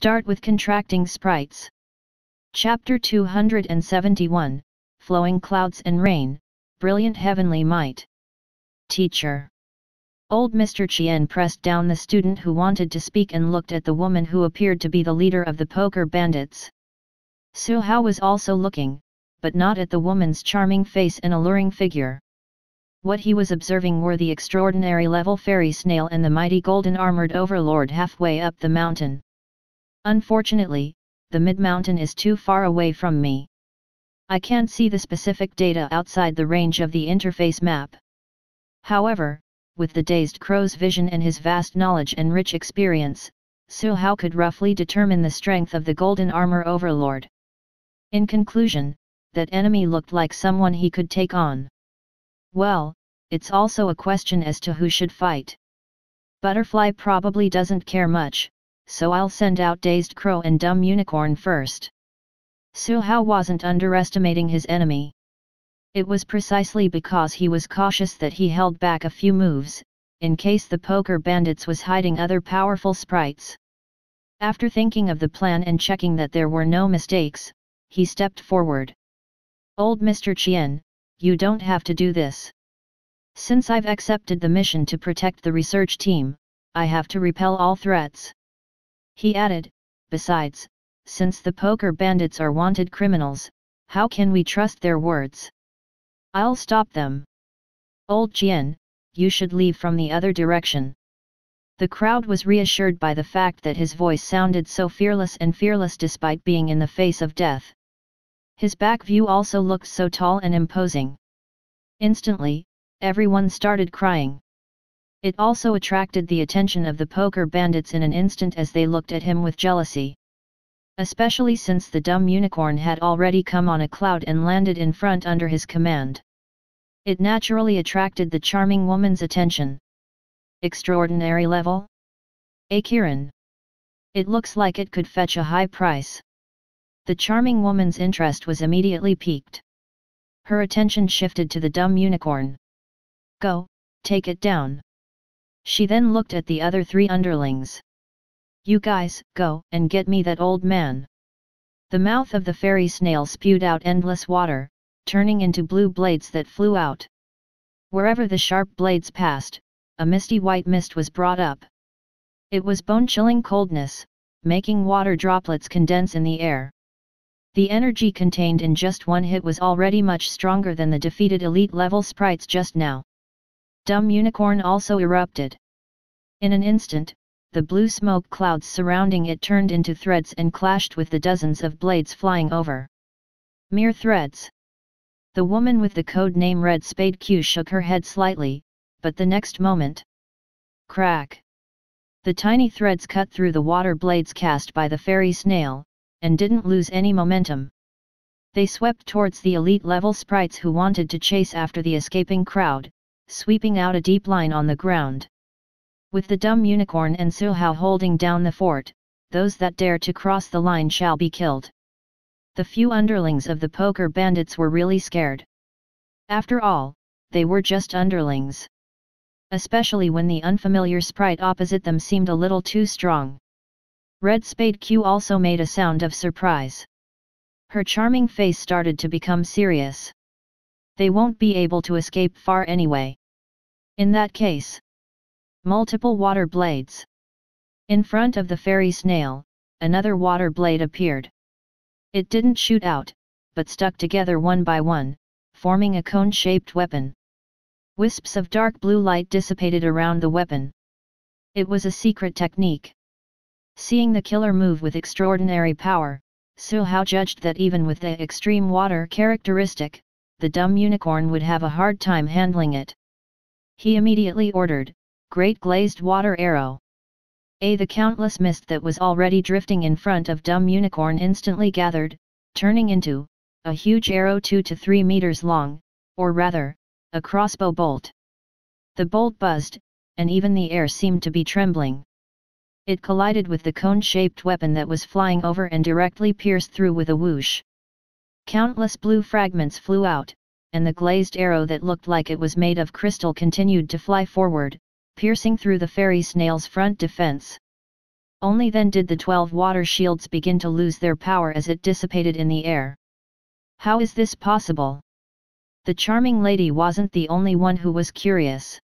Start with contracting sprites. Chapter 271 Flowing Clouds and Rain, Brilliant Heavenly Might. Teacher. Old Mr. Chien pressed down the student who wanted to speak and looked at the woman who appeared to be the leader of the poker bandits. Su Hao was also looking, but not at the woman's charming face and alluring figure. What he was observing were the extraordinary level fairy snail and the mighty golden armored overlord halfway up the mountain. Unfortunately, the mid-mountain is too far away from me. I can't see the specific data outside the range of the interface map. However, with the dazed crow's vision and his vast knowledge and rich experience, Su Hao could roughly determine the strength of the golden armor overlord. In conclusion, that enemy looked like someone he could take on. Well, it's also a question as to who should fight. Butterfly probably doesn't care much, so I'll send out Dazed Crow and Dumb Unicorn first. Su Hao wasn't underestimating his enemy. It was precisely because he was cautious that he held back a few moves, in case the poker bandits was hiding other powerful sprites. After thinking of the plan and checking that there were no mistakes, he stepped forward. Old Mr. Chien, you don't have to do this. Since I've accepted the mission to protect the research team, I have to repel all threats. He added, besides, since the poker bandits are wanted criminals, how can we trust their words? I'll stop them. Old Chien, you should leave from the other direction. The crowd was reassured by the fact that his voice sounded so fearless and fearless despite being in the face of death. His back view also looked so tall and imposing. Instantly, everyone started crying. It also attracted the attention of the poker bandits in an instant as they looked at him with jealousy. Especially since the dumb unicorn had already come on a cloud and landed in front under his command. It naturally attracted the charming woman's attention. Extraordinary level? A Kirin. It looks like it could fetch a high price. The charming woman's interest was immediately piqued. Her attention shifted to the dumb unicorn. Go, take it down. She then looked at the other three underlings. You guys, go and get me that old man. The mouth of the fairy snail spewed out endless water, turning into blue blades that flew out. Wherever the sharp blades passed, a misty white mist was brought up. It was bone-chilling coldness, making water droplets condense in the air. The energy contained in just one hit was already much stronger than the defeated elite level sprites just now. Dumb Unicorn also erupted. In an instant, the blue smoke clouds surrounding it turned into threads and clashed with the dozens of blades flying over. Mere threads. The woman with the code name Red Spade Q shook her head slightly, but the next moment. Crack! The tiny threads cut through the water blades cast by the fairy snail, and didn't lose any momentum. They swept towards the elite level sprites who wanted to chase after the escaping crowd, sweeping out a deep line on the ground. With the dumb unicorn and Su Hao holding down the fort, those that dare to cross the line shall be killed. The few underlings of the poker bandits were really scared. After all, they were just underlings. Especially when the unfamiliar sprite opposite them seemed a little too strong. Red Spade Q also made a sound of surprise. Her charming face started to become serious. They won't be able to escape far anyway. In that case, multiple water blades. In front of the fairy snail, another water blade appeared. It didn't shoot out, but stuck together one by one, forming a cone-shaped weapon. Wisps of dark blue light dissipated around the weapon. It was a secret technique. Seeing the killer move with extraordinary power, Su Hao judged that even with the extreme water characteristic, the dumb unicorn would have a hard time handling it. He immediately ordered, Great Glazed Water Arrow. A the countless mist that was already drifting in front of dumb unicorn instantly gathered, turning into, a huge arrow 2 to 3 meters long, or rather, a crossbow bolt. The bolt buzzed, and even the air seemed to be trembling. It collided with the cone-shaped weapon that was flying over and directly pierced through with a whoosh. Countless blue fragments flew out, and the glazed arrow that looked like it was made of crystal continued to fly forward, piercing through the fairy snail's front defense. Only then did the twelve water shields begin to lose their power as it dissipated in the air. How is this possible? The charming lady wasn't the only one who was curious.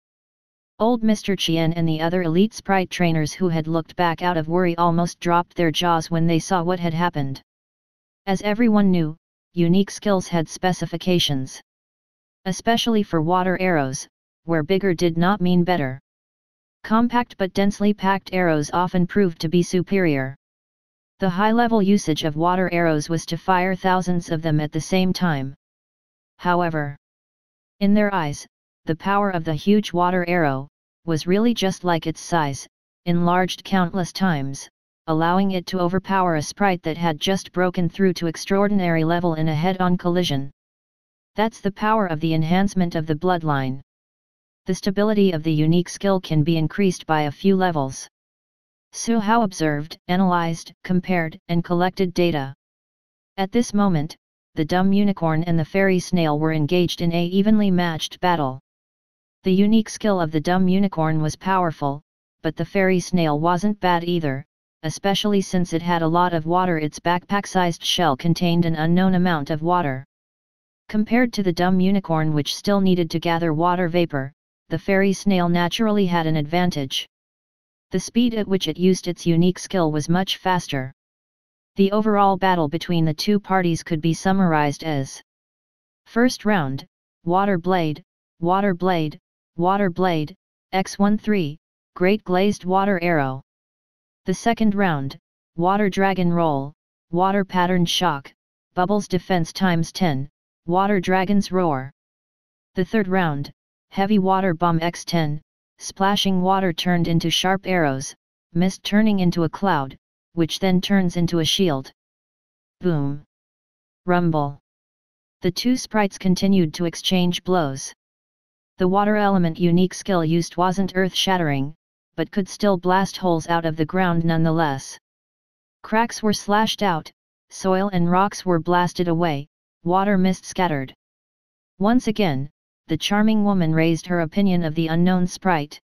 Old Mr. Chien and the other elite sprite trainers who had looked back out of worry almost dropped their jaws when they saw what had happened. As everyone knew, unique skills had specifications. Especially for water arrows, where bigger did not mean better. Compact but densely packed arrows often proved to be superior. The high-level usage of water arrows was to fire thousands of them at the same time. However, in their eyes, the power of the huge water arrow, was really just like its size, enlarged countless times, allowing it to overpower a sprite that had just broken through to extraordinary level in a head-on collision. That's the power of the enhancement of the bloodline. The stability of the unique skill can be increased by a few levels. Su Hao observed, analyzed, compared, and collected data. At this moment, the dumb unicorn and the fairy snail were engaged in a evenly matched battle. The unique skill of the dumb unicorn was powerful, but the fairy snail wasn't bad either, especially since it had a lot of water its backpack-sized shell contained an unknown amount of water. Compared to the dumb unicorn which still needed to gather water vapor, the fairy snail naturally had an advantage. The speed at which it used its unique skill was much faster. The overall battle between the two parties could be summarized as First round, Water Blade, Water Blade, Water Blade, X13, Great Glazed Water Arrow. The second round, Water Dragon Roll, Water Pattern Shock, Bubbles Defense times 10, Water Dragon's Roar. The third round, Heavy Water Bomb X10, splashing water turned into sharp arrows, mist turning into a cloud, which then turns into a shield. Boom! Rumble! The two sprites continued to exchange blows. The water element unique skill used wasn't earth-shattering, but could still blast holes out of the ground nonetheless. Cracks were slashed out, soil and rocks were blasted away, water mist scattered. Once again, the charming woman raised her opinion of the unknown sprite.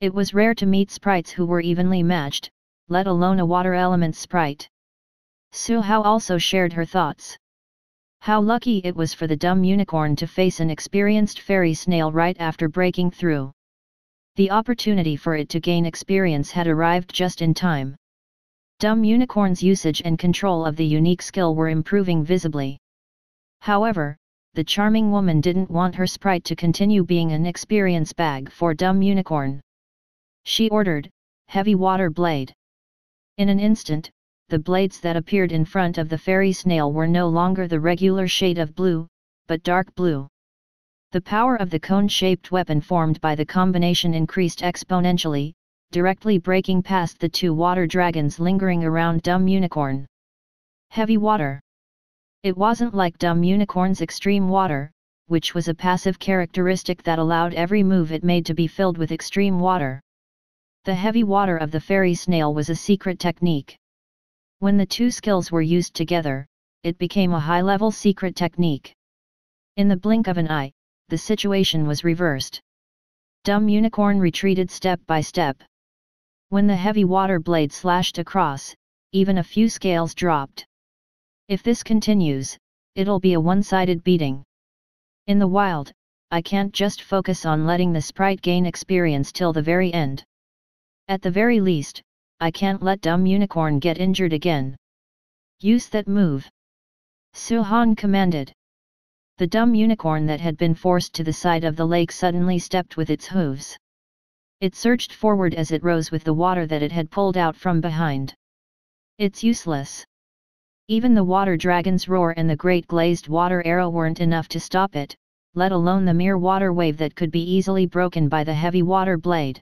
It was rare to meet sprites who were evenly matched, let alone a water element sprite. Su Hao also shared her thoughts. How lucky it was for the dumb unicorn to face an experienced fairy snail right after breaking through. The opportunity for it to gain experience had arrived just in time. Dumb unicorn's usage and control of the unique skill were improving visibly. However, the charming woman didn't want her sprite to continue being an experience bag for dumb unicorn. She ordered, heavy water blade. In an instant, the blades that appeared in front of the fairy snail were no longer the regular shade of blue, but dark blue. The power of the cone-shaped weapon formed by the combination increased exponentially, directly breaking past the two water dragons lingering around Dumb Unicorn. Heavy water. It wasn't like Dumb Unicorn's extreme water, which was a passive characteristic that allowed every move it made to be filled with extreme water. The heavy water of the fairy snail was a secret technique. When the two skills were used together, it became a high-level secret technique. In the blink of an eye, the situation was reversed. Dumb Unicorn retreated step by step. When the heavy water blade slashed across, even a few scales dropped. If this continues, it'll be a one-sided beating. In the wild, I can't just focus on letting the sprite gain experience till the very end. At the very least, I can't let dumb unicorn get injured again. Use that move. Su Han commanded. The dumb unicorn that had been forced to the side of the lake suddenly stepped with its hooves. It surged forward as it rose with the water that it had pulled out from behind. It's useless. Even the water dragon's roar and the great glazed water arrow weren't enough to stop it, let alone the mere water wave that could be easily broken by the heavy water blade.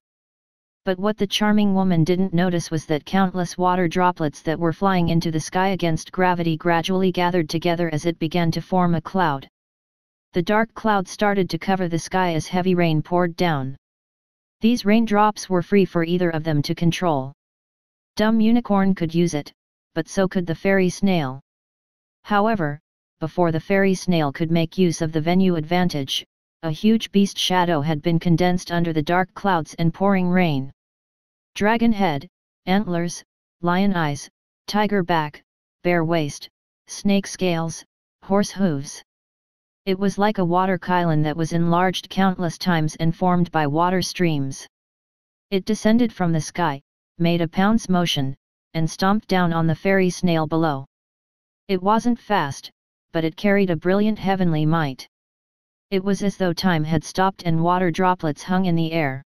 But what the charming woman didn't notice was that countless water droplets that were flying into the sky against gravity gradually gathered together as it began to form a cloud. The dark cloud started to cover the sky as heavy rain poured down. These raindrops were free for either of them to control. Dumb Unicorn could use it, but so could the fairy snail. However, before the fairy snail could make use of the venue advantage, a huge beast shadow had been condensed under the dark clouds and pouring rain. Dragon head, antlers, lion eyes, tiger back, bear waist, snake scales, horse hooves. It was like a water kylin that was enlarged countless times and formed by water streams. It descended from the sky, made a pounce motion, and stomped down on the fairy snail below. It wasn't fast, but it carried a brilliant heavenly might. It was as though time had stopped and water droplets hung in the air.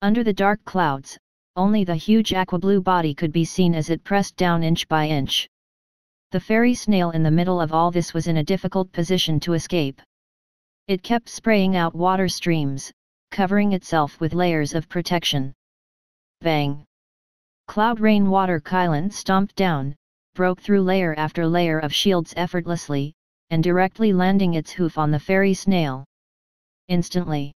Under the dark clouds, only the huge aqua-blue body could be seen as it pressed down inch by inch. The fairy snail in the middle of all this was in a difficult position to escape. It kept spraying out water streams, covering itself with layers of protection. Bang! Cloud rain water Kylin stomped down, broke through layer after layer of shields effortlessly, and directly landing its hoof on the fairy snail. Instantly.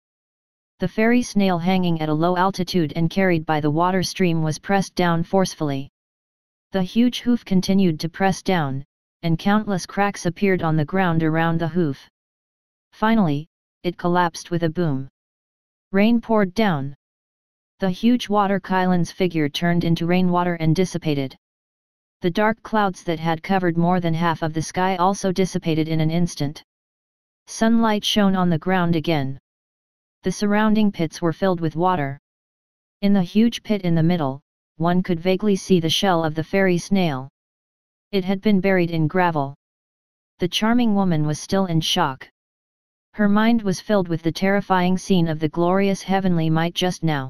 The fairy snail hanging at a low altitude and carried by the water stream was pressed down forcefully. The huge hoof continued to press down, and countless cracks appeared on the ground around the hoof. Finally, it collapsed with a boom. Rain poured down. The huge water Kylin's figure turned into rainwater and dissipated. The dark clouds that had covered more than half of the sky also dissipated in an instant. Sunlight shone on the ground again. The surrounding pits were filled with water. In the huge pit in the middle, one could vaguely see the shell of the fairy snail. It had been buried in gravel. The charming woman was still in shock. Her mind was filled with the terrifying scene of the glorious heavenly might just now.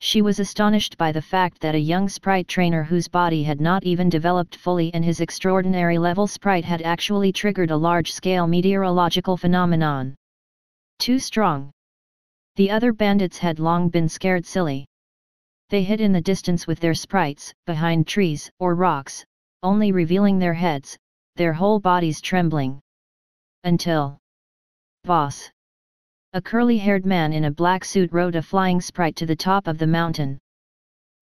She was astonished by the fact that a young sprite trainer whose body had not even developed fully and his extraordinary level sprite had actually triggered a large-scale meteorological phenomenon. Too strong. The other bandits had long been scared silly. They hid in the distance with their sprites, behind trees or rocks, only revealing their heads, their whole bodies trembling. Until... Boss. A curly-haired man in a black suit rode a flying sprite to the top of the mountain.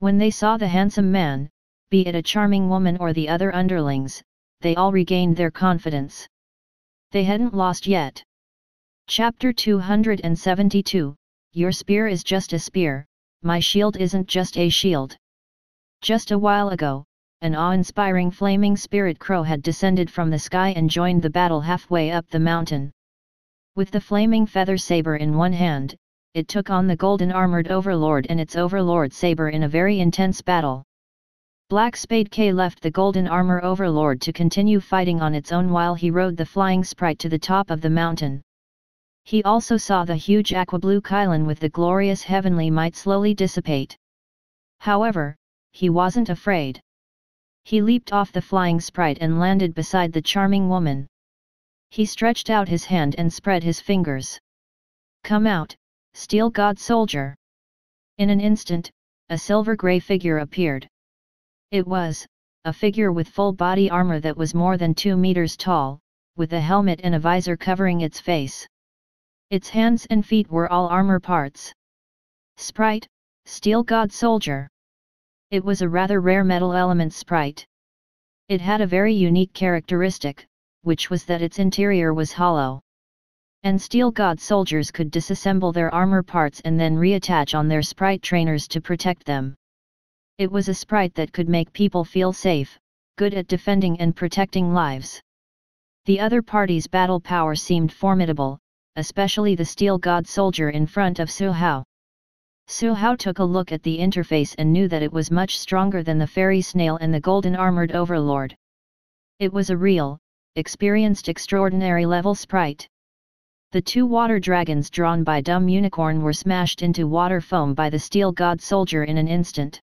When they saw the handsome man, be it a charming woman or the other underlings, they all regained their confidence. They hadn't lost yet. Chapter 272 Your spear is just a spear, my shield isn't just a shield. Just a while ago, an awe-inspiring flaming spirit crow had descended from the sky and joined the battle halfway up the mountain. With the flaming feather saber in one hand, it took on the golden armored overlord and its overlord saber in a very intense battle. Black Spade K left the golden armor overlord to continue fighting on its own while he rode the flying sprite to the top of the mountain. He also saw the huge aqua blue Kylin with the glorious heavenly might slowly dissipate. However, he wasn't afraid. He leaped off the flying sprite and landed beside the charming woman. He stretched out his hand and spread his fingers. Come out, Steel God Soldier! In an instant, a silver-grey figure appeared. It was, a figure with full body armor that was more than two meters tall, with a helmet and a visor covering its face. Its hands and feet were all armor parts. Sprite, Steel God Soldier. It was a rather rare metal element sprite. It had a very unique characteristic, which was that its interior was hollow. And Steel God soldiers could disassemble their armor parts and then reattach on their sprite trainers to protect them. It was a sprite that could make people feel safe, good at defending and protecting lives. The other party's battle power seemed formidable, especially the Steel God soldier in front of Su Hao. Su Hao took a look at the interface and knew that it was much stronger than the fairy snail and the golden armored overlord. It was a real, experienced extraordinary level sprite. The two water dragons drawn by Dumb Unicorn were smashed into water foam by the Steel God Soldier in an instant.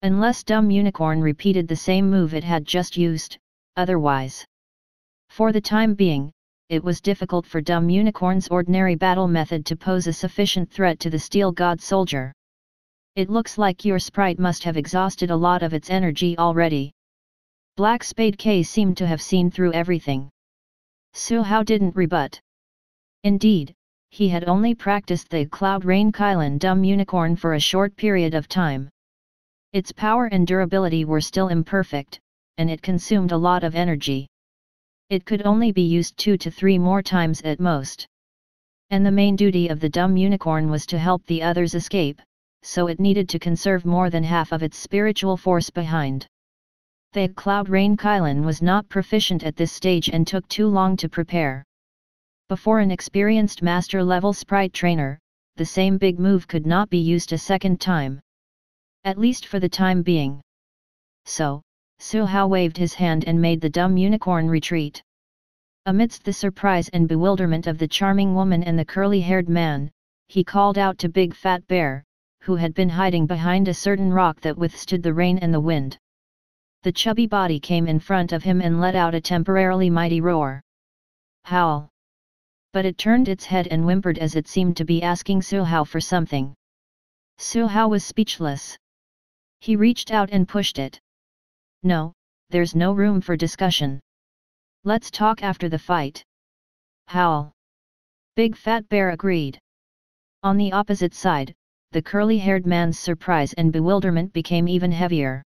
Unless Dumb Unicorn repeated the same move it had just used, otherwise. For the time being, it was difficult for Dumb Unicorn's ordinary battle method to pose a sufficient threat to the Steel God Soldier. It looks like your sprite must have exhausted a lot of its energy already. Black Spade K seemed to have seen through everything. Su Hao didn't rebut. Indeed, he had only practiced the Cloud Rain Kylin Dumb Unicorn for a short period of time. Its power and durability were still imperfect, and it consumed a lot of energy. It could only be used two to three more times at most. And the main duty of the Dumb Unicorn was to help the others escape, so it needed to conserve more than half of its spiritual force behind. The Cloud Rain Kylin was not proficient at this stage and took too long to prepare. Before an experienced master-level sprite trainer, the same big move could not be used a second time. At least for the time being. So, Su Hao waved his hand and made the dumb unicorn retreat. Amidst the surprise and bewilderment of the charming woman and the curly-haired man, he called out to Big Fat Bear, who had been hiding behind a certain rock that withstood the rain and the wind. The chubby body came in front of him and let out a temporarily mighty roar. Howl! But it turned its head and whimpered as it seemed to be asking Su Hao for something. Su Hao was speechless. He reached out and pushed it. No, there's no room for discussion. Let's talk after the fight. Howl! Big Fat Bear agreed. On the opposite side, the curly-haired man's surprise and bewilderment became even heavier.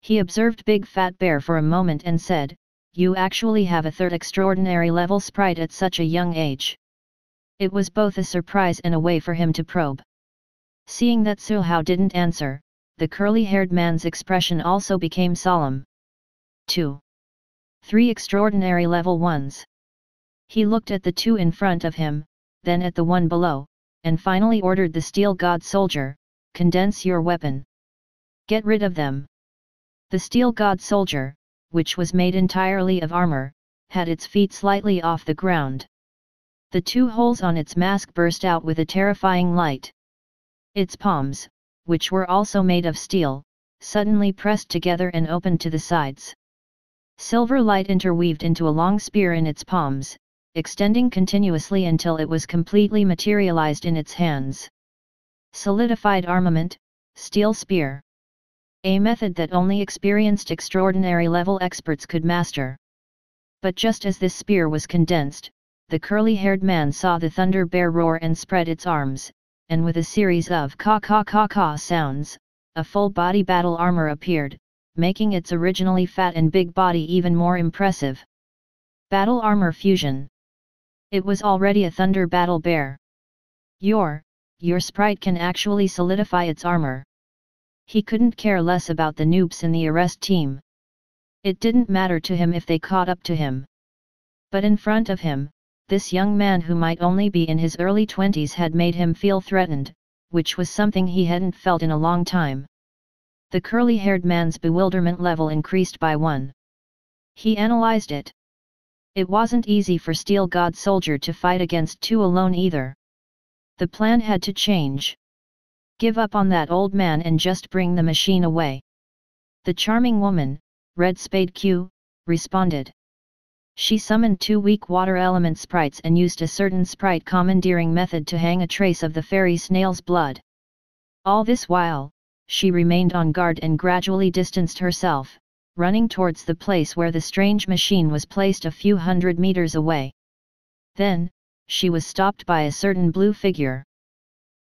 He observed Big Fat Bear for a moment and said, You actually have a third extraordinary level sprite at such a young age. It was both a surprise and a way for him to probe. Seeing that Su didn't answer, the curly-haired man's expression also became solemn. 2. Three extraordinary level ones. He looked at the two in front of him, then at the one below, and finally ordered the steel god soldier, condense your weapon. Get rid of them. The steel god soldier, which was made entirely of armor, had its feet slightly off the ground. The two holes on its mask burst out with a terrifying light. Its palms, which were also made of steel, suddenly pressed together and opened to the sides. Silver light interweaved into a long spear in its palms, extending continuously until it was completely materialized in its hands. Solidified armament, steel spear. A method that only experienced extraordinary level experts could master. But just as this spear was condensed, the curly-haired man saw the thunder bear roar and spread its arms, and with a series of caw-caw-caw-caw sounds, a full-body battle armor appeared, making its originally fat and big body even more impressive. Battle Armor Fusion it was already a Thunder Battle Bear. Your, your sprite can actually solidify its armor. He couldn't care less about the noobs in the arrest team. It didn't matter to him if they caught up to him. But in front of him, this young man who might only be in his early twenties had made him feel threatened, which was something he hadn't felt in a long time. The curly-haired man's bewilderment level increased by one. He analyzed it. It wasn't easy for Steel God Soldier to fight against two alone either. The plan had to change. Give up on that old man and just bring the machine away. The charming woman, Red Spade Q, responded. She summoned two weak water element sprites and used a certain sprite commandeering method to hang a trace of the fairy snail's blood. All this while, she remained on guard and gradually distanced herself, running towards the place where the strange machine was placed a few hundred meters away. Then, she was stopped by a certain blue figure.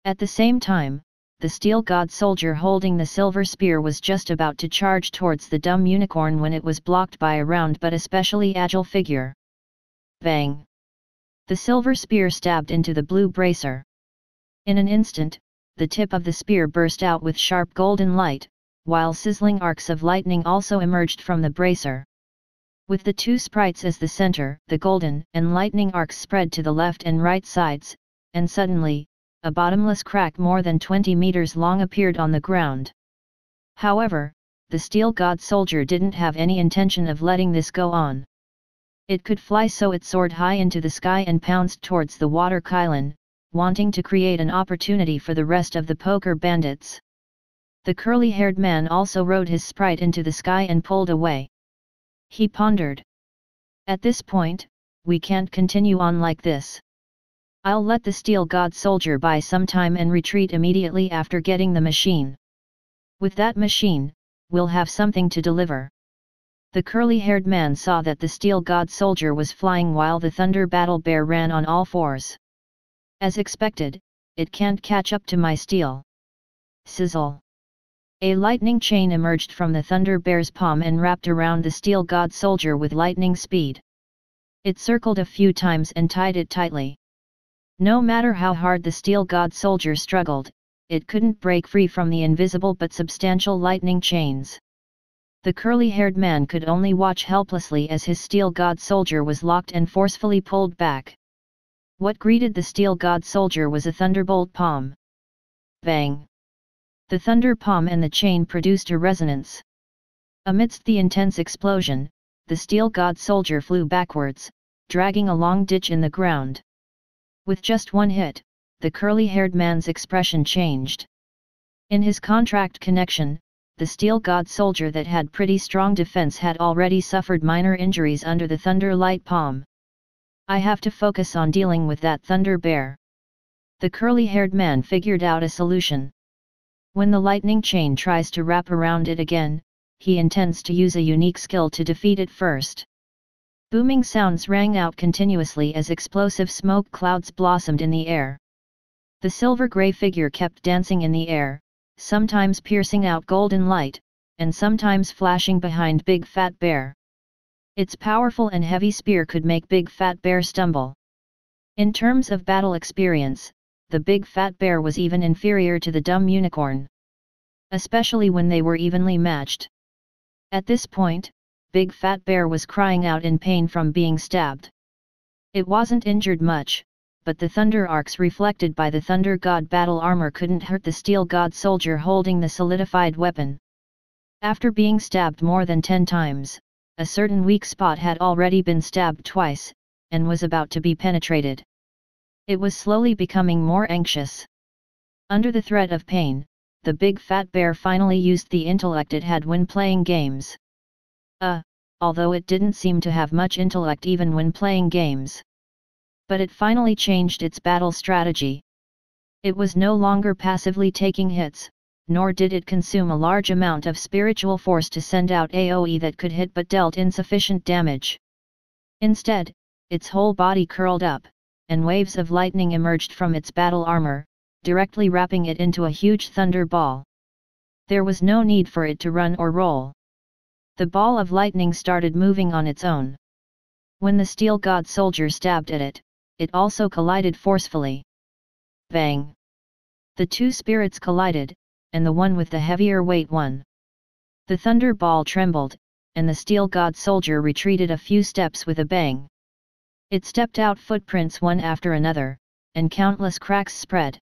At the same time, the steel god soldier holding the silver spear was just about to charge towards the dumb unicorn when it was blocked by a round but especially agile figure. Bang! The silver spear stabbed into the blue bracer. In an instant, the tip of the spear burst out with sharp golden light, while sizzling arcs of lightning also emerged from the bracer. With the two sprites as the center, the golden and lightning arcs spread to the left and right sides, and suddenly, a bottomless crack more than 20 meters long appeared on the ground. However, the steel god soldier didn't have any intention of letting this go on. It could fly so it soared high into the sky and pounced towards the water Kylin, wanting to create an opportunity for the rest of the poker bandits. The curly-haired man also rode his sprite into the sky and pulled away. He pondered. At this point, we can't continue on like this. I'll let the steel god soldier buy some time and retreat immediately after getting the machine. With that machine, we'll have something to deliver. The curly-haired man saw that the steel god soldier was flying while the thunder battle bear ran on all fours. As expected, it can't catch up to my steel. Sizzle. A lightning chain emerged from the Thunder Bear's palm and wrapped around the Steel God soldier with lightning speed. It circled a few times and tied it tightly. No matter how hard the Steel God soldier struggled, it couldn't break free from the invisible but substantial lightning chains. The curly-haired man could only watch helplessly as his steel god soldier was locked and forcefully pulled back. What greeted the steel god soldier was a thunderbolt palm. Bang! The thunder palm and the chain produced a resonance. Amidst the intense explosion, the steel god soldier flew backwards, dragging a long ditch in the ground. With just one hit, the curly-haired man's expression changed. In his contract connection, the steel god soldier that had pretty strong defense had already suffered minor injuries under the thunder light palm. I have to focus on dealing with that thunder bear. The curly-haired man figured out a solution. When the lightning chain tries to wrap around it again, he intends to use a unique skill to defeat it first. Booming sounds rang out continuously as explosive smoke clouds blossomed in the air. The silver-gray figure kept dancing in the air, sometimes piercing out golden light, and sometimes flashing behind Big Fat Bear. Its powerful and heavy spear could make Big Fat Bear stumble. In terms of battle experience, the Big Fat Bear was even inferior to the dumb unicorn. Especially when they were evenly matched. At this point, Big Fat Bear was crying out in pain from being stabbed. It wasn't injured much, but the thunder arcs reflected by the Thunder God battle armor couldn't hurt the Steel God soldier holding the solidified weapon. After being stabbed more than ten times, a certain weak spot had already been stabbed twice, and was about to be penetrated. It was slowly becoming more anxious. Under the threat of pain, the big fat bear finally used the intellect it had when playing games. Uh, although it didn't seem to have much intellect even when playing games. But it finally changed its battle strategy. It was no longer passively taking hits, nor did it consume a large amount of spiritual force to send out AoE that could hit but dealt insufficient damage. Instead, its whole body curled up, and waves of lightning emerged from its battle armor, directly wrapping it into a huge thunder ball. There was no need for it to run or roll. The ball of lightning started moving on its own. When the steel god soldier stabbed at it, it also collided forcefully. Bang! The two spirits collided, and the one with the heavier weight won. The thunder ball trembled, and the steel god soldier retreated a few steps with a bang. It stepped out footprints one after another, and countless cracks spread.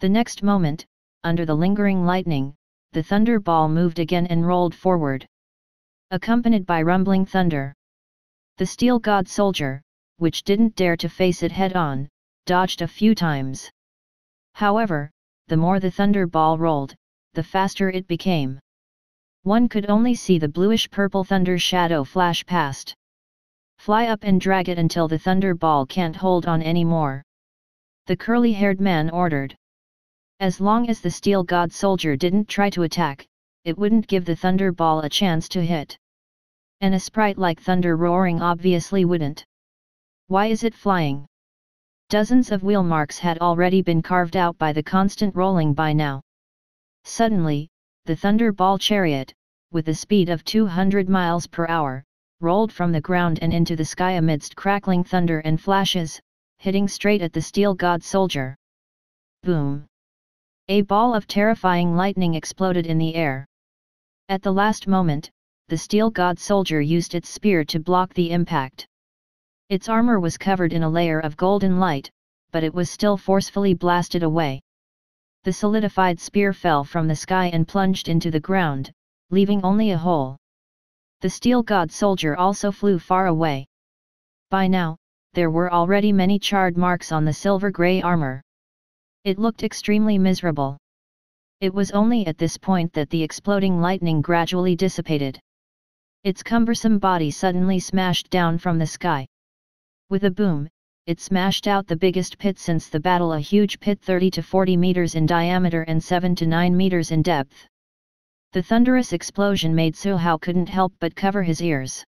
The next moment, under the lingering lightning, the thunder ball moved again and rolled forward. Accompanied by rumbling thunder. The steel god soldier, which didn't dare to face it head-on, dodged a few times. However, the more the thunder ball rolled, the faster it became. One could only see the bluish-purple thunder shadow flash past. Fly up and drag it until the thunder ball can't hold on anymore. The curly-haired man ordered. As long as the steel god soldier didn't try to attack, it wouldn't give the thunder ball a chance to hit. And a sprite like thunder roaring obviously wouldn't. Why is it flying? Dozens of wheel marks had already been carved out by the constant rolling by now. Suddenly, the Thunderball chariot, with a speed of 200 miles per hour, rolled from the ground and into the sky amidst crackling thunder and flashes, hitting straight at the steel god soldier. Boom! A ball of terrifying lightning exploded in the air. At the last moment, the steel god soldier used its spear to block the impact. Its armor was covered in a layer of golden light, but it was still forcefully blasted away. The solidified spear fell from the sky and plunged into the ground, leaving only a hole. The steel god soldier also flew far away. By now, there were already many charred marks on the silver-grey armor. It looked extremely miserable. It was only at this point that the exploding lightning gradually dissipated. Its cumbersome body suddenly smashed down from the sky. With a boom, it smashed out the biggest pit since the battle a huge pit 30 to 40 meters in diameter and 7 to 9 meters in depth. The thunderous explosion made Su Hao couldn't help but cover his ears.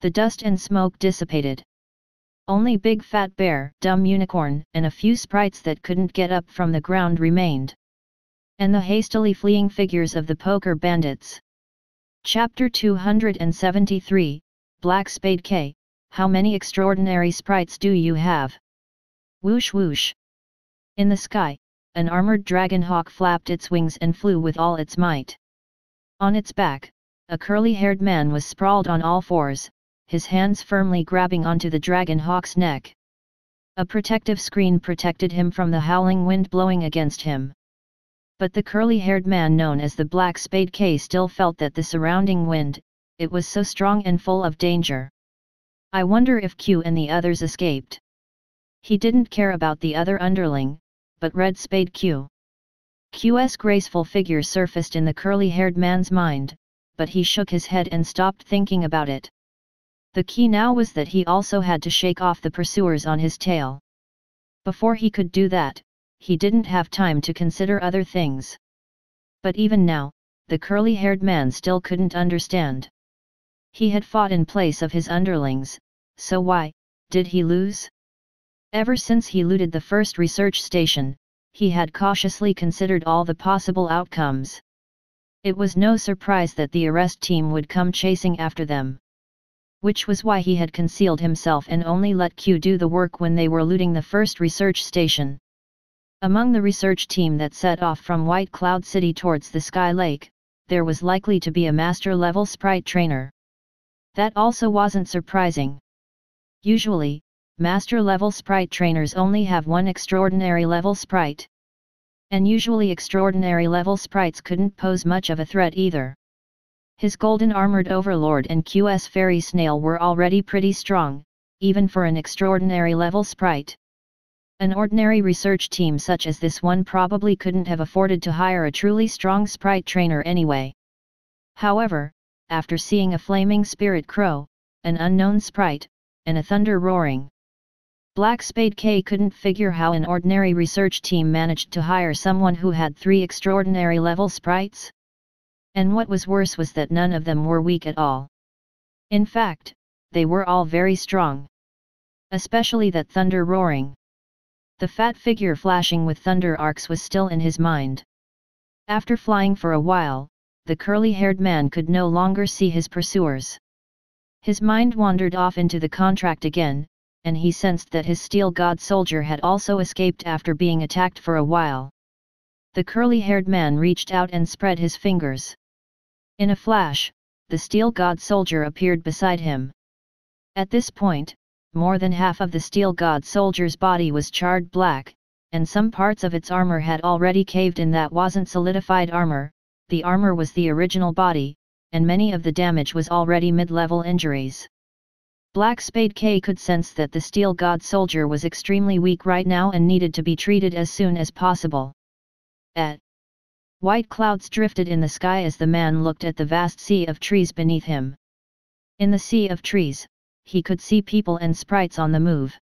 The dust and smoke dissipated. Only Big Fat Bear, Dumb Unicorn, and a few sprites that couldn't get up from the ground remained. And the hastily fleeing figures of the poker bandits. Chapter 273, Black Spade K, how many extraordinary sprites do you have? Whoosh whoosh. In the sky, an armored dragon hawk flapped its wings and flew with all its might. On its back, a curly-haired man was sprawled on all fours, his hands firmly grabbing onto the dragon hawk's neck. A protective screen protected him from the howling wind blowing against him. But the curly-haired man known as the Black Spade K still felt that the surrounding wind, it was so strong and full of danger. I wonder if Q and the others escaped. He didn't care about the other underling, but Red Spade Q. Q's graceful figure surfaced in the curly-haired man's mind, but he shook his head and stopped thinking about it. The key now was that he also had to shake off the pursuers on his tail. Before he could do that, he didn't have time to consider other things. But even now, the curly-haired man still couldn't understand. He had fought in place of his underlings, so why, did he lose? Ever since he looted the first research station, he had cautiously considered all the possible outcomes. It was no surprise that the arrest team would come chasing after them which was why he had concealed himself and only let Q do the work when they were looting the first research station. Among the research team that set off from White Cloud City towards the Sky Lake, there was likely to be a master-level sprite trainer. That also wasn't surprising. Usually, master-level sprite trainers only have one extraordinary level sprite. And usually extraordinary level sprites couldn't pose much of a threat either. His golden armored overlord and QS fairy snail were already pretty strong, even for an extraordinary level sprite. An ordinary research team such as this one probably couldn't have afforded to hire a truly strong sprite trainer anyway. However, after seeing a flaming spirit crow, an unknown sprite, and a thunder roaring, Black Spade K couldn't figure how an ordinary research team managed to hire someone who had three extraordinary level sprites. And what was worse was that none of them were weak at all. In fact, they were all very strong. Especially that thunder roaring. The fat figure flashing with thunder arcs was still in his mind. After flying for a while, the curly-haired man could no longer see his pursuers. His mind wandered off into the contract again, and he sensed that his steel god soldier had also escaped after being attacked for a while. The curly-haired man reached out and spread his fingers. In a flash, the steel god soldier appeared beside him. At this point, more than half of the steel god soldier's body was charred black, and some parts of its armor had already caved in that wasn't solidified armor, the armor was the original body, and many of the damage was already mid-level injuries. Black Spade K could sense that the steel god soldier was extremely weak right now and needed to be treated as soon as possible. At White clouds drifted in the sky as the man looked at the vast sea of trees beneath him. In the sea of trees, he could see people and sprites on the move.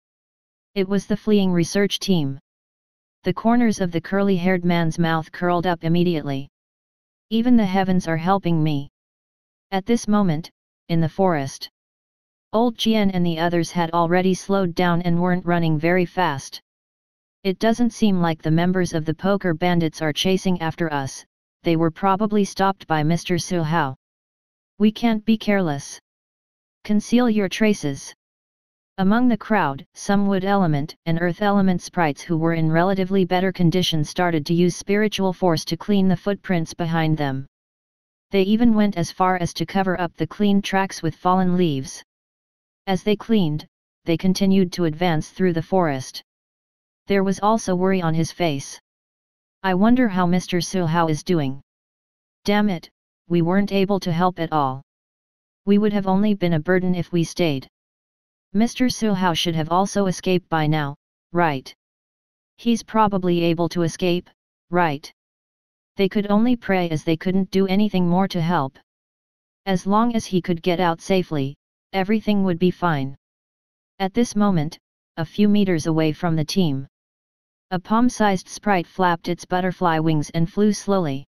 It was the fleeing research team. The corners of the curly-haired man's mouth curled up immediately. Even the heavens are helping me. At this moment, in the forest. Old Jian and the others had already slowed down and weren't running very fast. It doesn't seem like the members of the poker bandits are chasing after us, they were probably stopped by Mr. Su Hao. We can't be careless. Conceal your traces. Among the crowd, some wood element and earth element sprites who were in relatively better condition started to use spiritual force to clean the footprints behind them. They even went as far as to cover up the clean tracks with fallen leaves. As they cleaned, they continued to advance through the forest. There was also worry on his face. I wonder how Mr. Su Hao is doing. Damn it, we weren't able to help at all. We would have only been a burden if we stayed. Mr. Su Hao should have also escaped by now, right? He's probably able to escape, right? They could only pray as they couldn't do anything more to help. As long as he could get out safely, everything would be fine. At this moment, a few meters away from the team, a palm-sized sprite flapped its butterfly wings and flew slowly.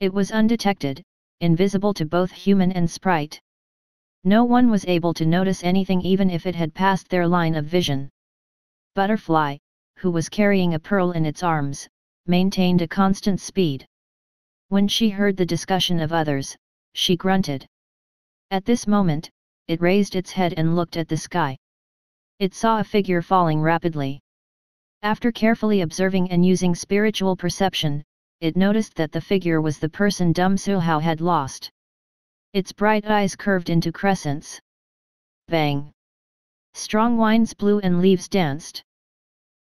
It was undetected, invisible to both human and sprite. No one was able to notice anything even if it had passed their line of vision. Butterfly, who was carrying a pearl in its arms, maintained a constant speed. When she heard the discussion of others, she grunted. At this moment, it raised its head and looked at the sky. It saw a figure falling rapidly. After carefully observing and using spiritual perception, it noticed that the figure was the person Dum had lost. Its bright eyes curved into crescents. Bang! Strong winds blew and leaves danced.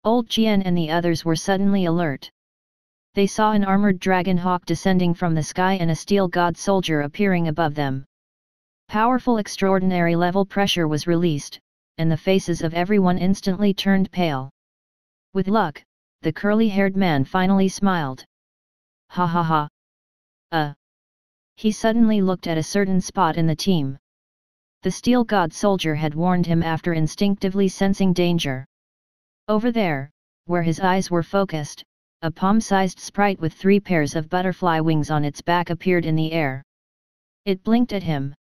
Old Jian and the others were suddenly alert. They saw an armored dragon hawk descending from the sky and a steel god soldier appearing above them. Powerful extraordinary level pressure was released, and the faces of everyone instantly turned pale. With luck, the curly-haired man finally smiled. Ha ha ha. Uh. He suddenly looked at a certain spot in the team. The steel god soldier had warned him after instinctively sensing danger. Over there, where his eyes were focused, a palm-sized sprite with three pairs of butterfly wings on its back appeared in the air. It blinked at him.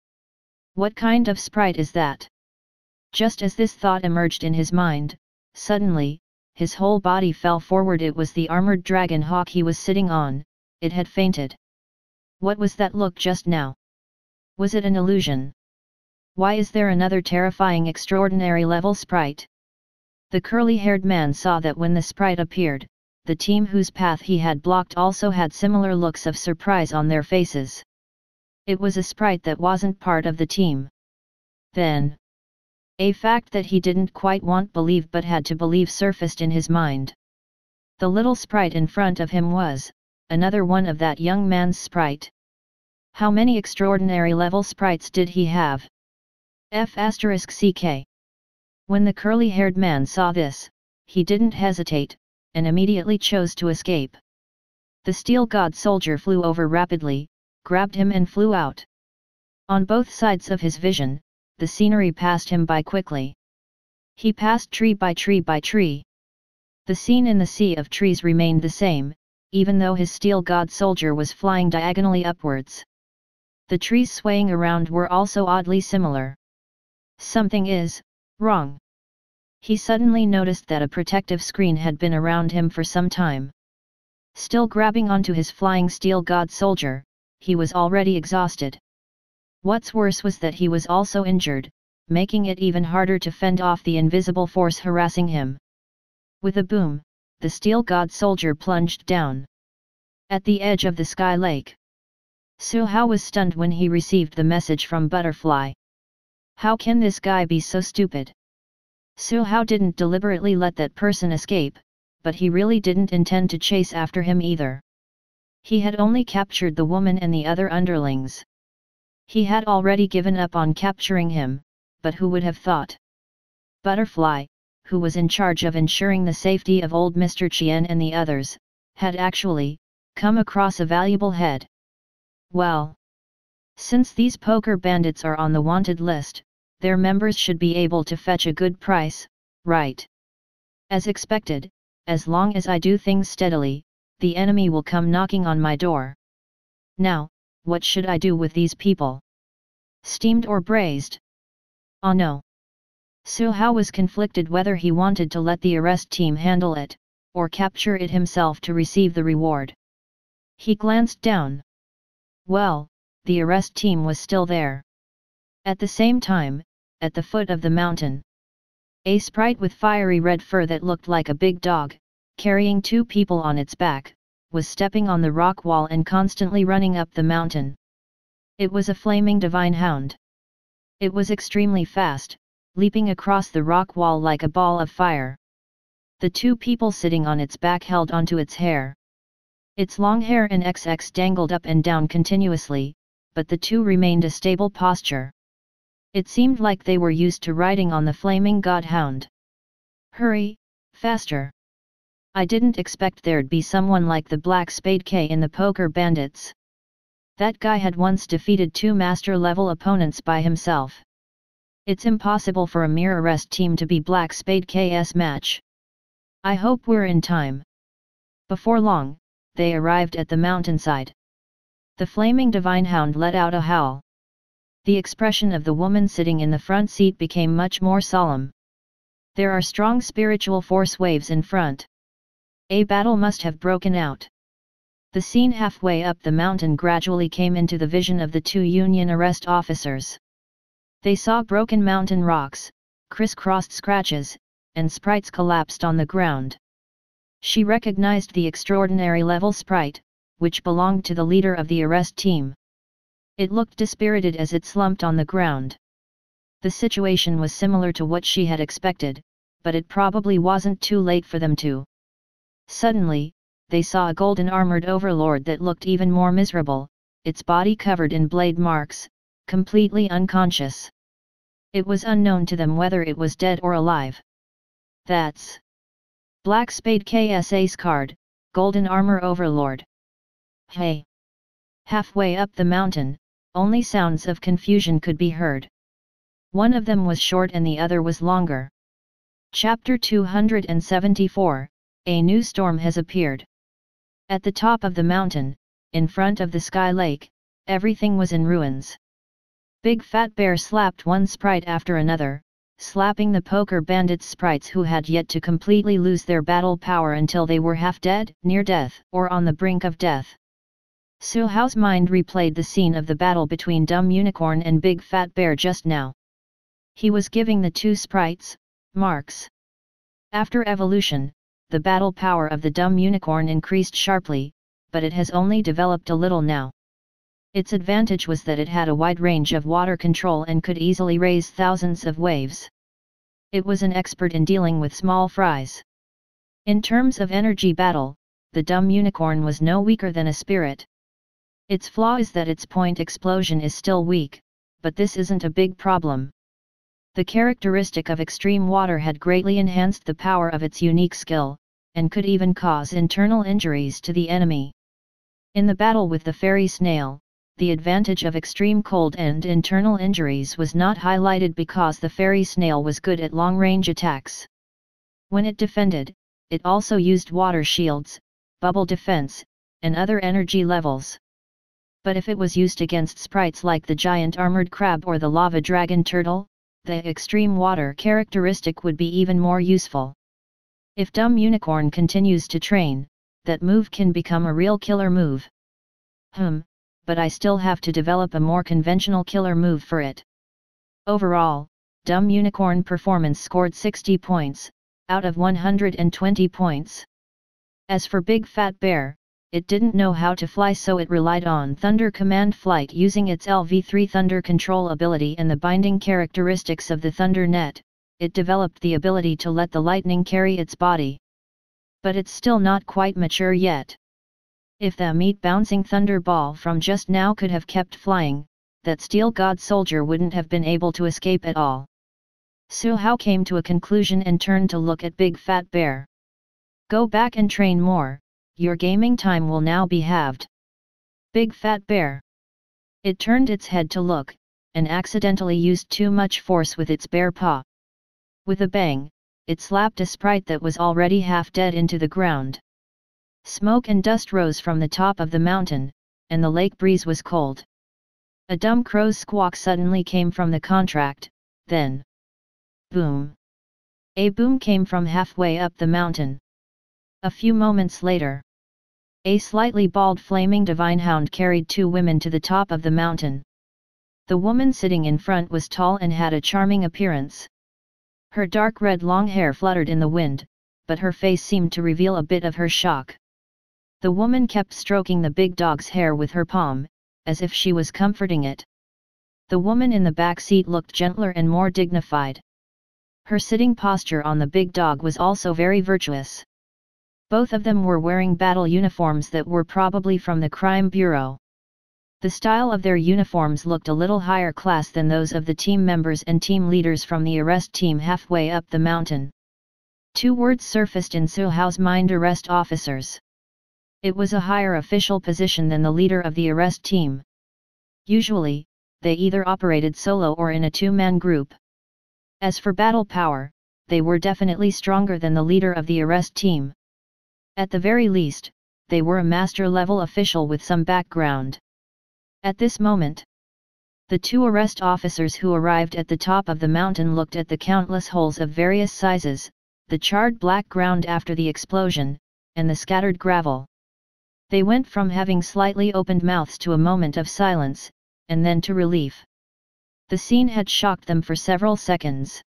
What kind of sprite is that? Just as this thought emerged in his mind, suddenly, his whole body fell forward it was the armored dragon hawk he was sitting on, it had fainted. What was that look just now? Was it an illusion? Why is there another terrifying extraordinary level sprite? The curly-haired man saw that when the sprite appeared, the team whose path he had blocked also had similar looks of surprise on their faces. It was a sprite that wasn't part of the team. Then, a fact that he didn't quite want to believe but had to believe surfaced in his mind. The little sprite in front of him was, another one of that young man's sprite. How many extraordinary level sprites did he have? F asterisk CK. When the curly-haired man saw this, he didn't hesitate, and immediately chose to escape. The steel god soldier flew over rapidly, grabbed him and flew out. On both sides of his vision, the scenery passed him by quickly. He passed tree by tree by tree. The scene in the sea of trees remained the same, even though his steel god soldier was flying diagonally upwards. The trees swaying around were also oddly similar. Something is, wrong. He suddenly noticed that a protective screen had been around him for some time. Still grabbing onto his flying steel god soldier, he was already exhausted. What's worse was that he was also injured, making it even harder to fend off the invisible force harassing him. With a boom, the steel god soldier plunged down. At the edge of the sky lake. Su Hao was stunned when he received the message from Butterfly. How can this guy be so stupid? Su Hao didn't deliberately let that person escape, but he really didn't intend to chase after him either. He had only captured the woman and the other underlings. He had already given up on capturing him, but who would have thought? Butterfly, who was in charge of ensuring the safety of old Mr. Chien and the others, had actually, come across a valuable head. Well. Since these poker bandits are on the wanted list, their members should be able to fetch a good price, right? As expected, as long as I do things steadily, the enemy will come knocking on my door. Now, what should I do with these people? Steamed or braised? Oh no! Su Hao was conflicted whether he wanted to let the arrest team handle it, or capture it himself to receive the reward. He glanced down. Well, the arrest team was still there. At the same time, at the foot of the mountain, a sprite with fiery red fur that looked like a big dog, carrying two people on its back, was stepping on the rock wall and constantly running up the mountain. It was a flaming divine hound. It was extremely fast, leaping across the rock wall like a ball of fire. The two people sitting on its back held onto its hair. Its long hair and XX dangled up and down continuously, but the two remained a stable posture. It seemed like they were used to riding on the flaming god hound. Hurry, faster! I didn't expect there'd be someone like the Black Spade K in the Poker Bandits. That guy had once defeated two master-level opponents by himself. It's impossible for a mere arrest team to be Black Spade K's match. I hope we're in time. Before long, they arrived at the mountainside. The flaming divine hound let out a howl. The expression of the woman sitting in the front seat became much more solemn. There are strong spiritual force waves in front. A battle must have broken out. The scene halfway up the mountain gradually came into the vision of the two Union arrest officers. They saw broken mountain rocks, crisscrossed scratches, and sprites collapsed on the ground. She recognized the extraordinary level sprite, which belonged to the leader of the arrest team. It looked dispirited as it slumped on the ground. The situation was similar to what she had expected, but it probably wasn't too late for them to. Suddenly, they saw a golden armored overlord that looked even more miserable, its body covered in blade marks, completely unconscious. It was unknown to them whether it was dead or alive. That's Black Spade K's Ace card, Golden Armor Overlord. Hey! Halfway up the mountain, only sounds of confusion could be heard. One of them was short and the other was longer. Chapter 274 A new storm has appeared. At the top of the mountain, in front of the sky lake, everything was in ruins. Big Fat Bear slapped one sprite after another, slapping the poker bandit sprites who had yet to completely lose their battle power until they were half dead, near death, or on the brink of death. Su Hao's mind replayed the scene of the battle between Dumb Unicorn and Big Fat Bear just now. He was giving the two sprites, marks. After evolution, the battle power of the Dumb Unicorn increased sharply, but it has only developed a little now. Its advantage was that it had a wide range of water control and could easily raise thousands of waves. It was an expert in dealing with small fries. In terms of energy battle, the dumb unicorn was no weaker than a spirit. Its flaw is that its point explosion is still weak, but this isn't a big problem. The characteristic of extreme water had greatly enhanced the power of its unique skill, and could even cause internal injuries to the enemy. In the battle with the fairy snail, the advantage of extreme cold and internal injuries was not highlighted because the fairy snail was good at long-range attacks. When it defended, it also used water shields, bubble defense, and other energy levels. But if it was used against sprites like the giant armored crab or the lava dragon turtle, the extreme water characteristic would be even more useful. If Dumb Unicorn continues to train, that move can become a real killer move. Hmm, but I still have to develop a more conventional killer move for it. Overall, Dumb Unicorn Performance scored 60 points, out of 120 points. As for Big Fat Bear, it didn't know how to fly so it relied on Thunder Command Flight using its LV3 Thunder control ability and the binding characteristics of the Thunder Net, it developed the ability to let the lightning carry its body. But it's still not quite mature yet. If the meat bouncing thunderball from just now could have kept flying, that steel god soldier wouldn't have been able to escape at all. Su Hao came to a conclusion and turned to look at Big Fat Bear. Go back and train more, your gaming time will now be halved. Big Fat Bear. It turned its head to look, and accidentally used too much force with its bare paw. With a bang, it slapped a sprite that was already half dead into the ground. Smoke and dust rose from the top of the mountain, and the lake breeze was cold. A dumb crow's squawk suddenly came from the contract, then. Boom! A boom came from halfway up the mountain. A few moments later. A slightly bald flaming divine hound carried two women to the top of the mountain. The woman sitting in front was tall and had a charming appearance. Her dark red long hair fluttered in the wind, but her face seemed to reveal a bit of her shock. The woman kept stroking the big dog's hair with her palm, as if she was comforting it. The woman in the back seat looked gentler and more dignified. Her sitting posture on the big dog was also very virtuous. Both of them were wearing battle uniforms that were probably from the crime bureau. The style of their uniforms looked a little higher class than those of the team members and team leaders from the arrest team halfway up the mountain. Two words surfaced in Su Hao's mind arrest officers. It was a higher official position than the leader of the arrest team. Usually, they either operated solo or in a two-man group. As for battle power, they were definitely stronger than the leader of the arrest team. At the very least, they were a master-level official with some background. At this moment, the two arrest officers who arrived at the top of the mountain looked at the countless holes of various sizes, the charred black ground after the explosion, and the scattered gravel. They went from having slightly opened mouths to a moment of silence, and then to relief. The scene had shocked them for several seconds.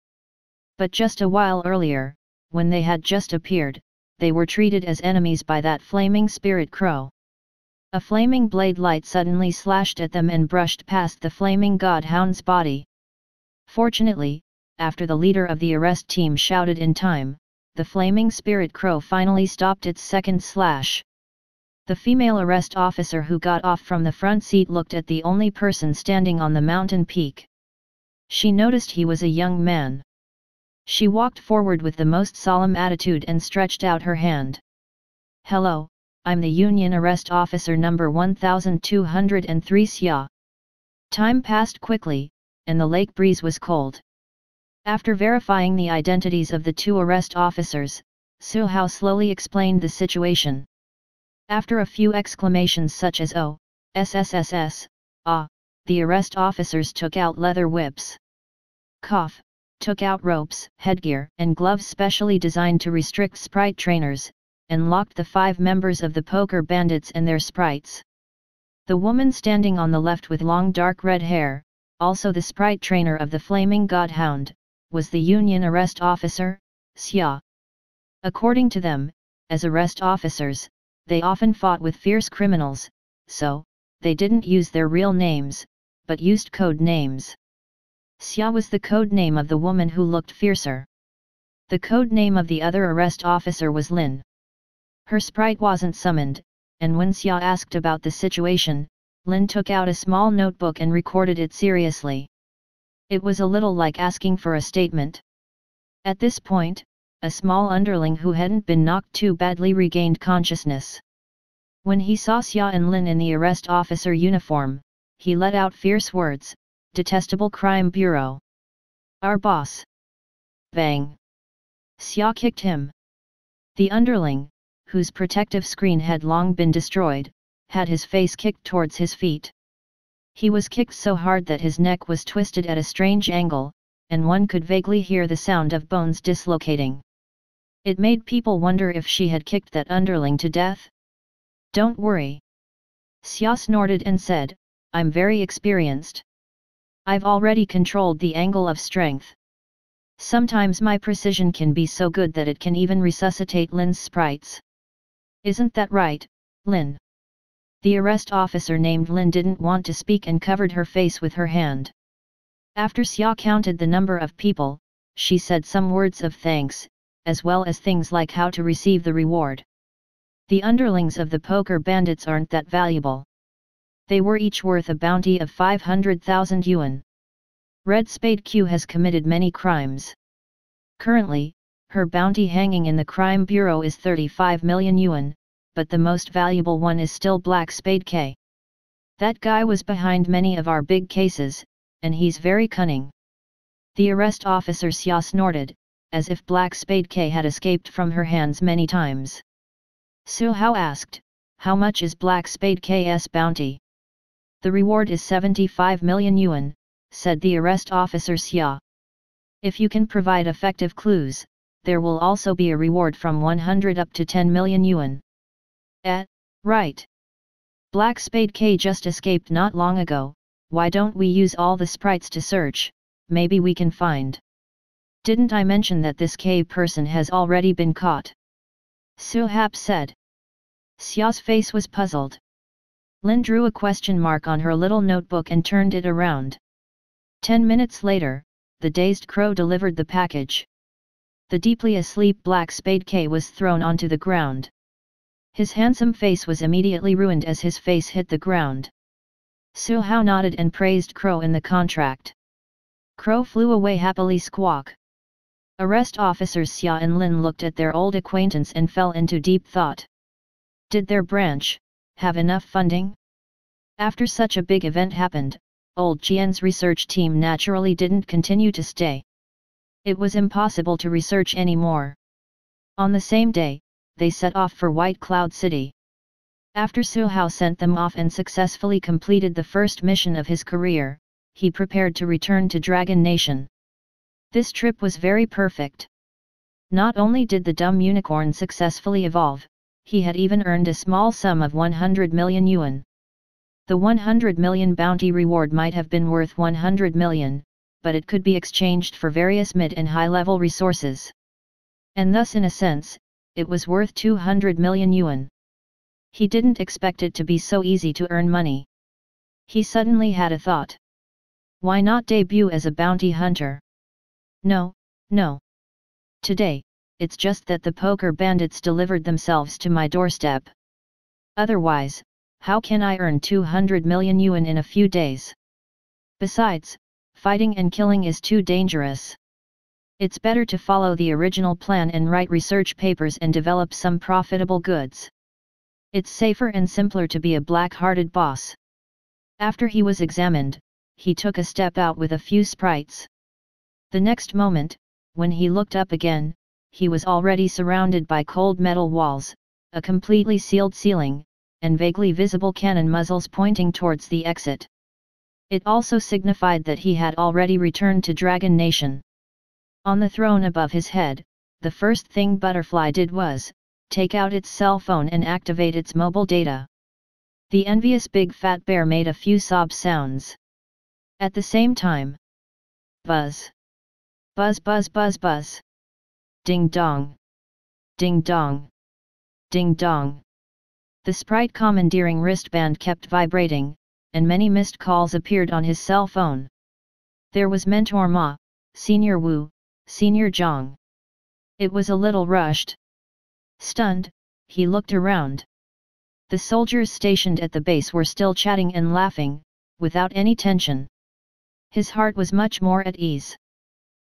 But just a while earlier, when they had just appeared, they were treated as enemies by that flaming spirit crow. A flaming blade light suddenly slashed at them and brushed past the flaming godhound's body. Fortunately, after the leader of the arrest team shouted in time, the flaming spirit crow finally stopped its second slash. The female arrest officer who got off from the front seat looked at the only person standing on the mountain peak. She noticed he was a young man. She walked forward with the most solemn attitude and stretched out her hand. Hello, I'm the Union Arrest Officer number 1203 Xia. Time passed quickly, and the lake breeze was cold. After verifying the identities of the two arrest officers, Su Hao slowly explained the situation. After a few exclamations such as Oh, SSSS, Ah, the arrest officers took out leather whips. Cough, took out ropes, headgear and gloves specially designed to restrict sprite trainers, and locked the five members of the poker bandits and their sprites. The woman standing on the left with long dark red hair, also the sprite trainer of the Flaming Godhound, was the Union arrest officer, Xia. According to them, as arrest officers, they often fought with fierce criminals, so, they didn't use their real names, but used code names. Xia was the code name of the woman who looked fiercer. The code name of the other arrest officer was Lin. Her sprite wasn't summoned, and when Xia asked about the situation, Lin took out a small notebook and recorded it seriously. It was a little like asking for a statement. At this point, a small underling who hadn't been knocked too badly regained consciousness. When he saw Xia and Lin in the arrest officer uniform, he let out fierce words, detestable crime bureau. Our boss. Bang. Xia kicked him. The underling, whose protective screen had long been destroyed, had his face kicked towards his feet. He was kicked so hard that his neck was twisted at a strange angle, and one could vaguely hear the sound of bones dislocating. It made people wonder if she had kicked that underling to death. Don't worry. Xia snorted and said, I'm very experienced. I've already controlled the angle of strength. Sometimes my precision can be so good that it can even resuscitate Lin's sprites. Isn't that right, Lin? The arrest officer named Lin didn't want to speak and covered her face with her hand. After Xia counted the number of people, she said some words of thanks, as well as things like how to receive the reward. The underlings of the poker bandits aren't that valuable. They were each worth a bounty of 500,000 yuan. Red Spade Q has committed many crimes. Currently, her bounty hanging in the crime bureau is 35 million yuan, but the most valuable one is still Black Spade K. That guy was behind many of our big cases, and he's very cunning. The arrest officer Xia snorted, as if Black Spade K had escaped from her hands many times. Su Hao asked, how much is Black Spade K's bounty? The reward is 75 million yuan, said the arrest officer Xia. If you can provide effective clues, there will also be a reward from 100 up to 10 million yuan. Eh, right. Black Spade K just escaped not long ago, why don't we use all the sprites to search, maybe we can find. Didn't I mention that this K person has already been caught? Su Hao said. Xia's face was puzzled. Lin drew a question mark on her little notebook and turned it around. Ten minutes later, the dazed crow delivered the package. The deeply asleep Black Spade K was thrown onto the ground. His handsome face was immediately ruined as his face hit the ground. Su Hao nodded and praised Crow in the contract. Crow flew away happily squawk. Arrest officers Xia and Lin looked at their old acquaintance and fell into deep thought. Did their branch have enough funding? After such a big event happened, old Jian's research team naturally didn't continue to stay. It was impossible to research anymore. On the same day, they set off for White Cloud City. After Su Hao sent them off and successfully completed the first mission of his career, he prepared to return to Dragon Nation. This trip was very perfect. Not only did the dumb unicorn successfully evolve, he had even earned a small sum of 100 million yuan. The 100 million bounty reward might have been worth 100 million, but it could be exchanged for various mid and high level resources. And thus in a sense, it was worth 200 million yuan. He didn't expect it to be so easy to earn money. He suddenly had a thought. Why not debut as a bounty hunter? No, no. Today, it's just that the poker bandits delivered themselves to my doorstep. Otherwise, how can I earn 200 million yuan in a few days? Besides, fighting and killing is too dangerous. It's better to follow the original plan and write research papers and develop some profitable goods. It's safer and simpler to be a black-hearted boss. After he was examined, he took a step out with a few sprites. The next moment, when he looked up again, he was already surrounded by cold metal walls, a completely sealed ceiling, and vaguely visible cannon muzzles pointing towards the exit. It also signified that he had already returned to Dragon Nation. On the throne above his head, the first thing Butterfly did was, take out its cell phone and activate its mobile data. The envious big fat bear made a few sob sounds. At the same time, buzz. Buzz buzz buzz buzz. Ding dong. Ding dong. Ding dong. The sprite commandeering wristband kept vibrating, and many missed calls appeared on his cell phone. There was Mentor Ma, Senior Wu, Senior Zhang. It was a little rushed. Stunned, he looked around. The soldiers stationed at the base were still chatting and laughing, without any tension. His heart was much more at ease.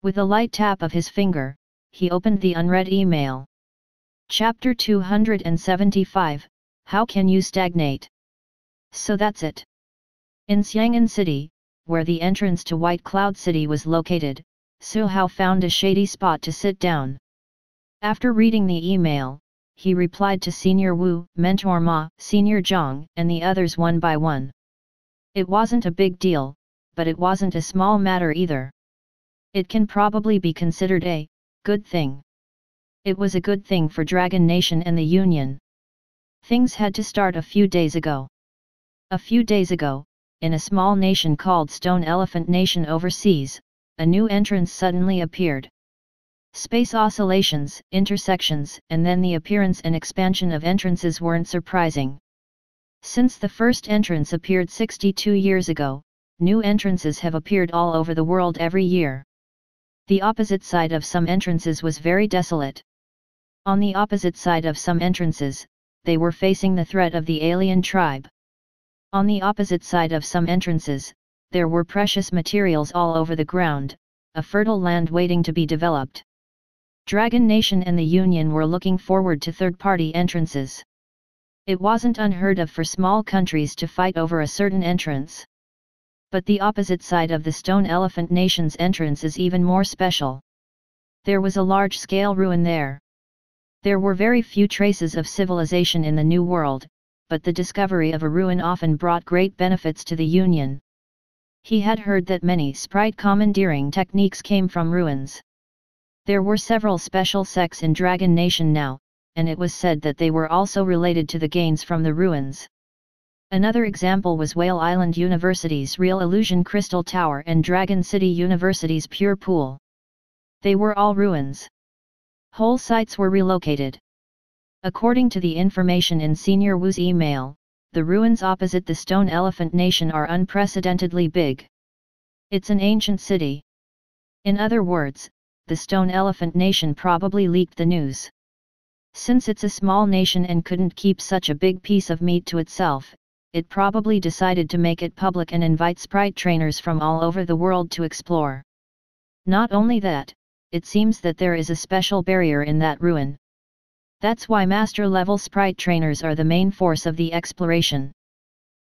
With a light tap of his finger, he opened the unread email. Chapter 275 How Can You Stagnate? So that's it. In Xiang'an City, where the entrance to White Cloud City was located, Su Hao found a shady spot to sit down. After reading the email, he replied to Senior Wu, Mentor Ma, Senior Zhang, and the others one by one. It wasn't a big deal, but it wasn't a small matter either. It can probably be considered a good thing. It was a good thing for Dragon Nation and the Union. Things had to start a few days ago. A few days ago, in a small nation called Stone Elephant Nation overseas, a new entrance suddenly appeared. Space oscillations, intersections, and then the appearance and expansion of entrances weren't surprising. Since the first entrance appeared 62 years ago, new entrances have appeared all over the world every year. The opposite side of some entrances was very desolate. On the opposite side of some entrances, they were facing the threat of the alien tribe. On the opposite side of some entrances, there were precious materials all over the ground, a fertile land waiting to be developed. Dragon Nation and the Union were looking forward to third-party entrances. It wasn't unheard of for small countries to fight over a certain entrance. But the opposite side of the Stone Elephant Nation's entrance is even more special. There was a large-scale ruin there. There were very few traces of civilization in the New World, but the discovery of a ruin often brought great benefits to the Union. He had heard that many sprite commandeering techniques came from ruins. There were several special sects in Dragon Nation now, and it was said that they were also related to the gains from the ruins. Another example was Whale Island University's Real Illusion Crystal Tower and Dragon City University's Pure Pool. They were all ruins. Whole sites were relocated. According to the information in Senior Wu's email, the ruins opposite the Stone Elephant Nation are unprecedentedly big. It's an ancient city. In other words, the Stone Elephant Nation probably leaked the news. Since it's a small nation and couldn't keep such a big piece of meat to itself, it probably decided to make it public and invite sprite trainers from all over the world to explore. Not only that, it seems that there is a special barrier in that ruin, that's why master-level sprite trainers are the main force of the exploration.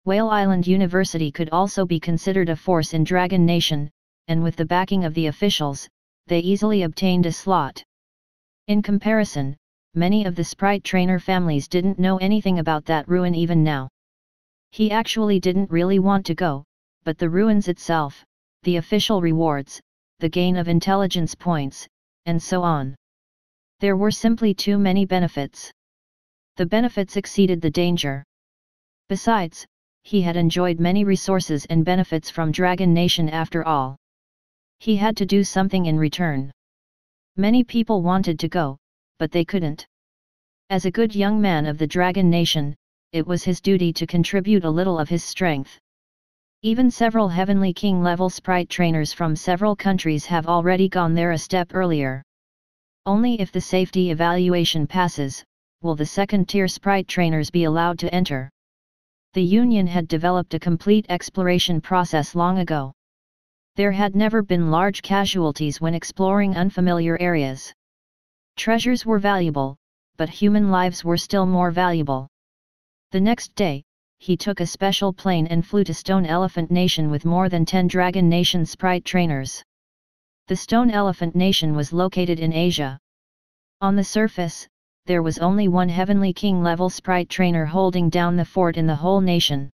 Whale Island University could also be considered a force in Dragon Nation, and with the backing of the officials, they easily obtained a slot. In comparison, many of the sprite trainer families didn't know anything about that ruin even now. He actually didn't really want to go, but the ruins itself, the official rewards, the gain of intelligence points, and so on. There were simply too many benefits. The benefits exceeded the danger. Besides, he had enjoyed many resources and benefits from Dragon Nation after all. He had to do something in return. Many people wanted to go, but they couldn't. As a good young man of the Dragon Nation, it was his duty to contribute a little of his strength. Even several Heavenly King level sprite trainers from several countries have already gone there a step earlier. Only if the safety evaluation passes, will the second tier sprite trainers be allowed to enter. The Union had developed a complete exploration process long ago. There had never been large casualties when exploring unfamiliar areas. Treasures were valuable, but human lives were still more valuable. The next day, he took a special plane and flew to Stone Elephant Nation with more than 10 Dragon Nation sprite trainers. The Stone Elephant Nation was located in Asia. On the surface, there was only one Heavenly King level sprite trainer holding down the fort in the whole nation.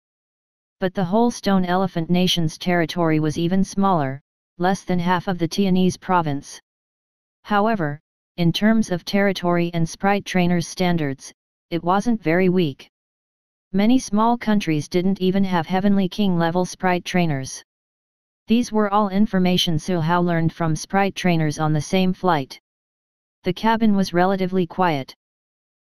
But the whole Stone Elephant Nation's territory was even smaller, less than half of the Tianese province. However, in terms of territory and sprite trainers standards, it wasn't very weak. Many small countries didn't even have Heavenly King level sprite trainers. These were all information Su Hao learned from sprite trainers on the same flight. The cabin was relatively quiet.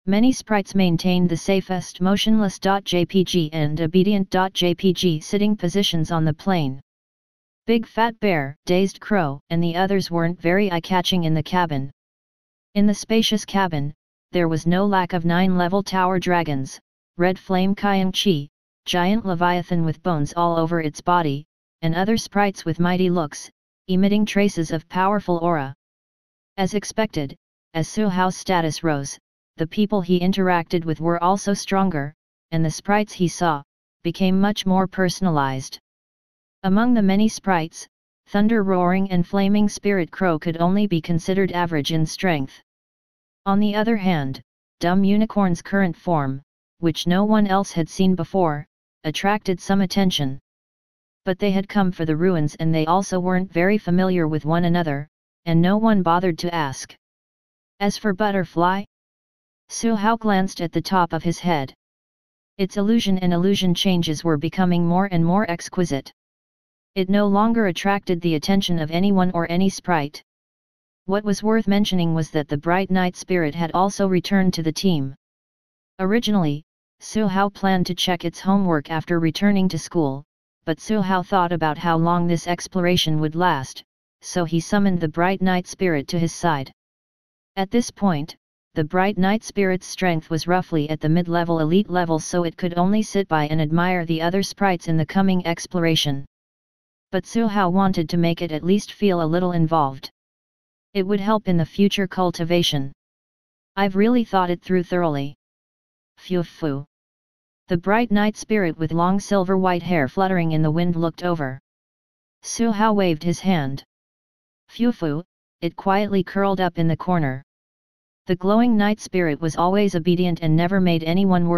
Many sprites maintained the safest motionless.jpg and obedient.jpg sitting positions on the plane. Big Fat Bear, Dazed Crow, and the others weren't very eye-catching in the cabin. In the spacious cabin, there was no lack of nine-level tower dragons, red flame Kyang Chi, giant leviathan with bones all over its body, and other sprites with mighty looks, emitting traces of powerful aura. As expected, as Su Hao's status rose, the people he interacted with were also stronger, and the sprites he saw, became much more personalized. Among the many sprites, Thunder Roaring and Flaming Spirit Crow could only be considered average in strength. On the other hand, Dumb Unicorn's current form, which no one else had seen before, attracted some attention. But they had come for the ruins and they also weren't very familiar with one another, and no one bothered to ask. As for Butterfly? Su Hao glanced at the top of his head. Its illusion and illusion changes were becoming more and more exquisite. It no longer attracted the attention of anyone or any sprite. What was worth mentioning was that the Bright Night Spirit had also returned to the team. Originally, Su Hao planned to check its homework after returning to school, but Su Hao thought about how long this exploration would last, so he summoned the Bright Night Spirit to his side. At this point, the Bright Night Spirit's strength was roughly at the mid-level elite level so it could only sit by and admire the other sprites in the coming exploration. But Su Hao wanted to make it at least feel a little involved. It would help in the future cultivation. I've really thought it through thoroughly. Fu Fu. The bright night spirit with long silver white hair fluttering in the wind looked over. Su Hao waved his hand. Fu Fu, it quietly curled up in the corner. The glowing night spirit was always obedient and never made anyone worry.